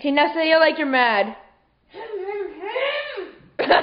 Okay, now say it like you're mad.